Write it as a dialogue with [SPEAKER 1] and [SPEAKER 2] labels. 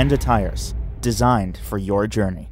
[SPEAKER 1] And tires, designed for your journey.